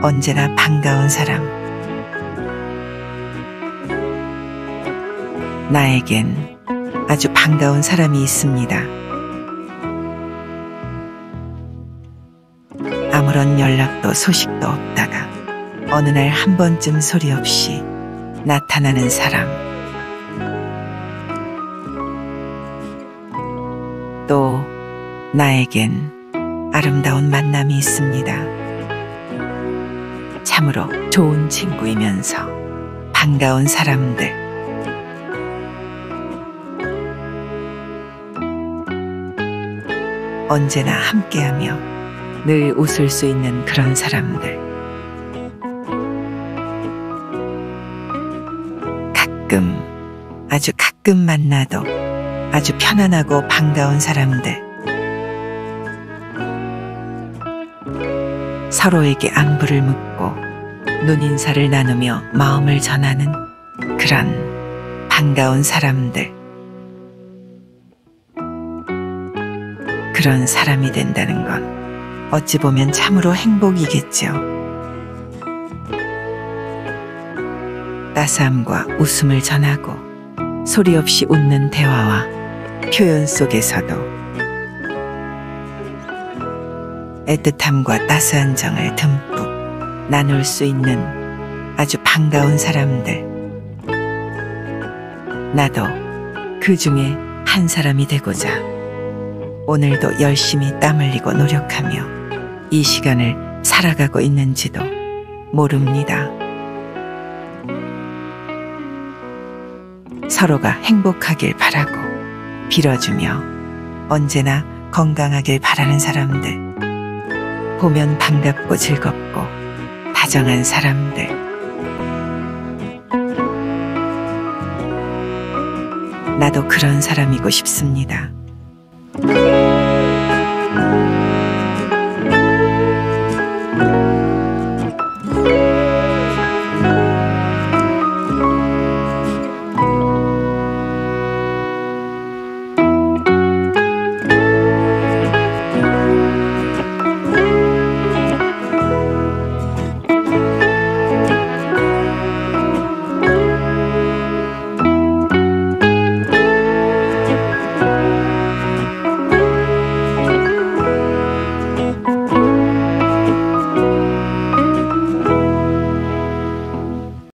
언제나 반가운 사람. 나에겐 아주 반가운 사람이 있습니다. 아무런 연락도 소식도 없다가 어느 날 한 번쯤 소리 없이 나타나는 사람. 또 나에겐 아름다운 만남이 있습니다. 참으로 좋은 친구이면서 반가운 사람들. 언제나 함께하며 늘 웃을 수 있는 그런 사람들. 가끔, 아주 가끔 만나도 아주 편안하고 반가운 사람들. 서로에게 안부를 묻고 눈인사를 나누며 마음을 전하는 그런 반가운 사람들. 그런 사람이 된다는 건 어찌 보면 참으로 행복이겠죠. 따스함과 웃음을 전하고 소리 없이 웃는 대화와 표현 속에서도 애틋함과 따스한 정을 듬뿍 나눌 수 있는 아주 반가운 사람들. 나도 그 중에 한 사람이 되고자 오늘도 열심히 땀 흘리고 노력하며 이 시간을 살아가고 있는지도 모릅니다. 서로가 행복하길 바라고 빌어주며 언제나 건강하길 바라는 사람들. 보면 반갑고 즐겁고 다정한 사람들. 나도 그런 사람이고 싶습니다.